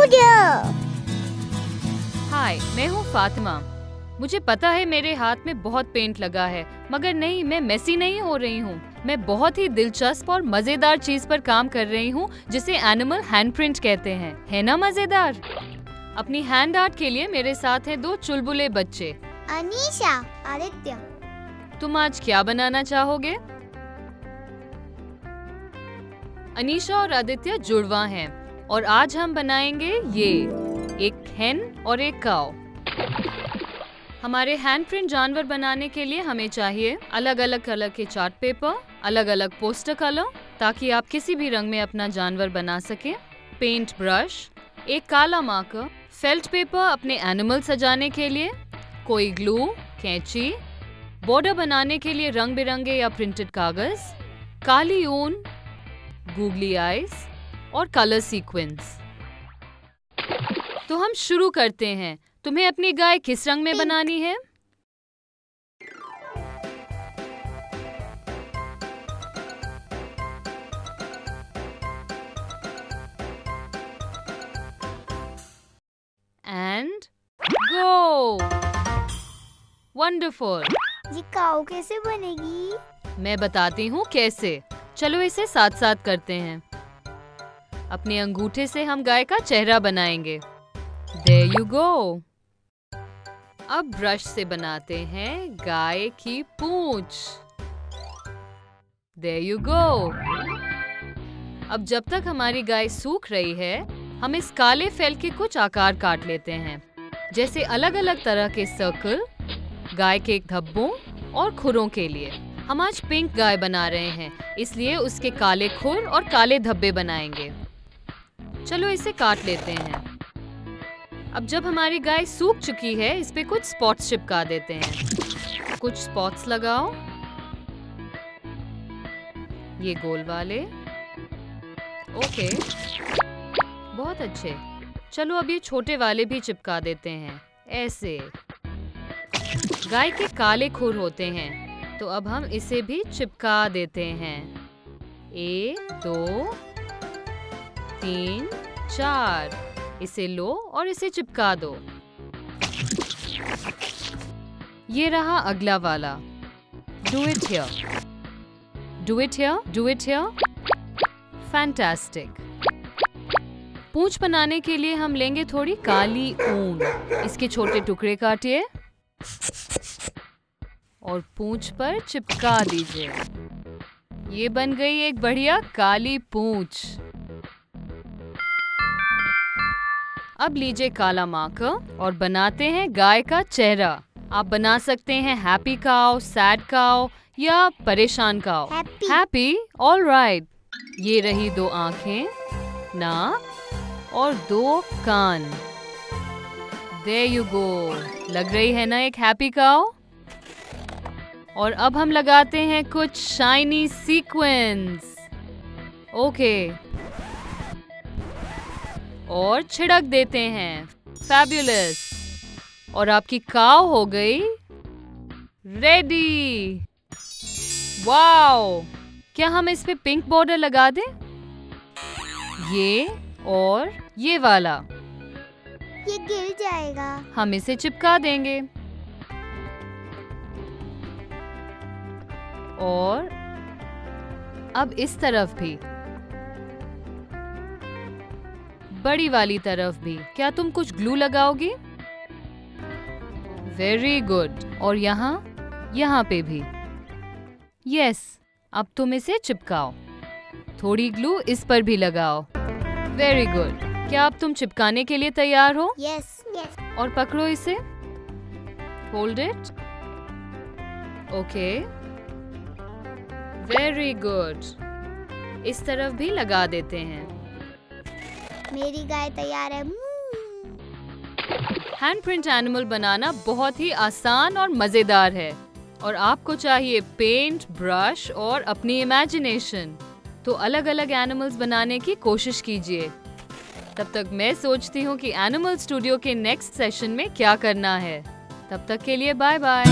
Studio हाय मैं हूँ फातिमा मुझे पता है मेरे हाथ में बहुत पेंट लगा है मगर नहीं मैं मेसी नहीं हो रही हूँ. मैं बहुत ही दिलचस्प और मज़ेदार चीज़ पर काम कर रही हूँ जिसे एनिमल हैंड प्रिंट कहते हैं. है ना मज़ेदार? अपनी हैंड आर्ट के लिए मेरे साथ हैं दो चुलबुले बच्चे. अनीशा आदित्य. तुम आज क्या बनाना चाहोगे? अनीशा और आदित्य जुड़वा हैं. और आज हम बनाएँगे ये, एक हेन और एक काव हमारे हैंड प्रिंट जानवर बनाने के लिए हमें चाहिए अलग अलग कलर के चार्ट पेपर अलग अलग पोस्टर कलर ताकि आप किसी भी रंग में अपना जानवर बना सके. पेंट ब्रश एक काला मार्कर फेल्ट पेपर अपने एनिमल सजाने के लिए, कोई ग्लू कैंची बॉर्डर बनाने के लिए रंग बिरंगे या प्रिंटेड कागज़, काली ऊन गूगली आइज़ और कलर सीक्वेंस तो हम शुरू करते हैं। तुम्हें अपनी गाय किस रंग में बनानी है? एंड गो वंडरफुल ये काऊ कैसे बनेगी? मैं बताती हूँ कैसे। चलो इसे साथ साथ करते हैं। अपने अंगूठे से हम गाय का चेहरा बनाएँगे There you go. अब ब्रश से बनाते हैं गाय की पूंछ There you go. अब जब तक हमारी गाय सूख रही है, हम इस काले फैल के कुछ आकार काट लेते हैं, जैसे अलग अलग तरह के सर्कल गाय के धब्बों और खुरों के लिए हम आज पिंक गाय बना रहे हैं, इसलिए उसके काले खुर और काले धब्बे बनाएँगे चलो इसे काट लेते हैं। अब जब हमारी गाय सूख चुकी है, इस पे कुछ स्पॉट्स चिपका देते हैं। कुछ स्पॉट्स लगाओ। ये गोल वाले। ओके। बहुत अच्छे। चलो अब ये छोटे वाले भी चिपका देते हैं। ऐसे। गाय के काले खुर होते हैं तो अब हम इसे भी चिपका देते हैं। एक, दो तीन, चार। इसे लो और इसे चिपका दो। ये रहा अगला वाला। Do it here do it here do it here fantastic पूंछ बनाने के लिए हम लेंगे थोड़ी काली ऊन। इसके छोटे टुकड़े काटिए। और पूंछ पर चिपका दीजिए। ये बन गई एक बढ़िया काली पूंछ। अब लीजिए काला मार्कर और बनाते हैं गाय का चेहरा। आप बना सकते हैं हैप्पी काव सैड काव या परेशान Happy. हैप्पी ऑल राइट ये रही दो आँखें नाक और दो कान। दे यू गो लग रही है ना एक हैप्पी काओ और अब हम लगाते हैं कुछ शाइनी सीक्वेंस ओके और छिड़क देते हैं। फैबुलस और आपकी काव हो गई रेडी वाओ क्या हम इस पे पिंक बॉर्डर लगा दें? ये और ये वाला। ये गिर जाएगा। हम इसे चिपका देंगे। और अब इस तरफ़ भी। बड़ी वाली तरफ़ भी। क्या तुम कुछ ग्लू लगाओगी? वेरी गुड और यहाँ? यहाँ पे भी। यस अब तुम इसे चिपकाओ। थोड़ी ग्लू इस पर भी लगाओ। वेरी गुड क्या अब तुम चिपकाने के लिए तैयार हो? यस यस और पकड़ो इसे। Hold it okay very good इस तरफ़ भी लगा देते हैं। मेरी गाय तैयार है। हैंड प्रिंट एनिमल बनाना बहुत ही आसान और मज़ेदार है। और आपको चाहिए पेंट ब्रश और अपनी इमेजिनेशन तो अलग अलग एनिमल्स बनाने की कोशिश कीजिए। तब तक मैं सोचती हूँ कि एनिमल स्टूडियो के नेक्स्ट सेशन में क्या करना है। तब तक के लिए बाय बाय